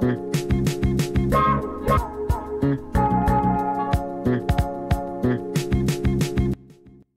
Mm.